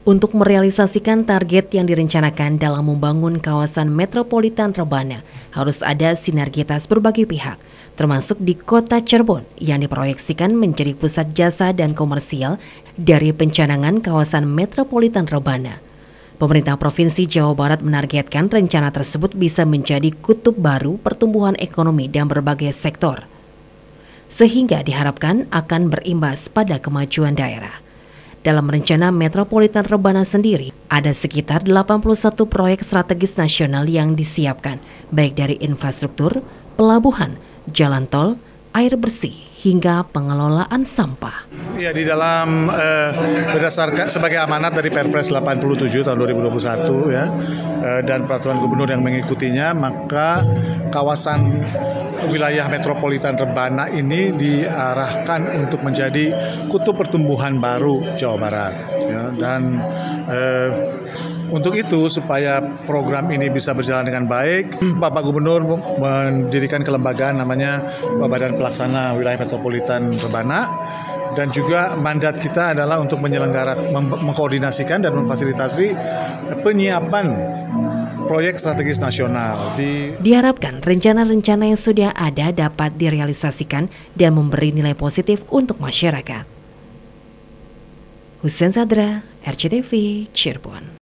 Untuk merealisasikan target yang direncanakan dalam membangun kawasan metropolitan Rebana, harus ada sinergitas berbagai pihak, termasuk di kota Cirebon yang diproyeksikan menjadi pusat jasa dan komersial dari pencanangan kawasan metropolitan Rebana. Pemerintah Provinsi Jawa Barat menargetkan rencana tersebut bisa menjadi kutub baru pertumbuhan ekonomi dan berbagai sektor, sehingga diharapkan akan berimbas pada kemajuan daerah. Dalam rencana Metropolitan Rebana sendiri, ada sekitar 81 proyek strategis nasional yang disiapkan, baik dari infrastruktur, pelabuhan, jalan tol, air bersih, hingga pengelolaan sampah. Ya di dalam eh, berdasarkan sebagai amanat dari Perpres 87 tahun 2021 ya eh, dan peraturan gubernur yang mengikutinya maka kawasan wilayah metropolitan Rebana ini diarahkan untuk menjadi kutub pertumbuhan baru Jawa Barat ya, dan eh, untuk itu supaya program ini bisa berjalan dengan baik, Bapak Gubernur mendirikan kelembagaan namanya Badan Pelaksana Wilayah Metropolitan Rebana dan juga mandat kita adalah untuk menyelenggara mengkoordinasikan dan memfasilitasi penyiapan proyek strategis nasional. Di... Diharapkan rencana-rencana yang sudah ada dapat direalisasikan dan memberi nilai positif untuk masyarakat. Hussein Sadra, RCTV, Cirebon.